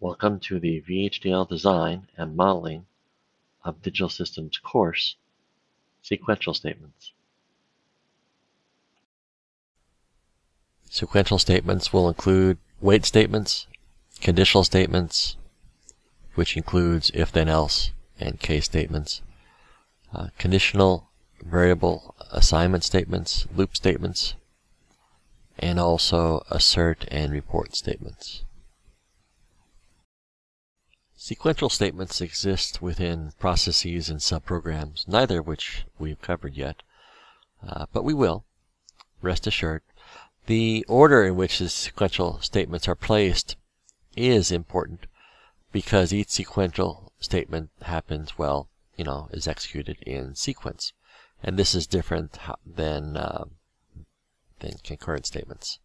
Welcome to the VHDL Design and Modeling of Digital Systems course, Sequential Statements. Sequential statements will include wait statements, conditional statements, which includes if then else and case statements, uh, conditional variable assignment statements, loop statements, and also assert and report statements. Sequential statements exist within processes and subprograms, neither of which we've covered yet, uh, but we will, rest assured. The order in which the sequential statements are placed is important because each sequential statement happens, well, you know, is executed in sequence. And this is different than, uh, than concurrent statements.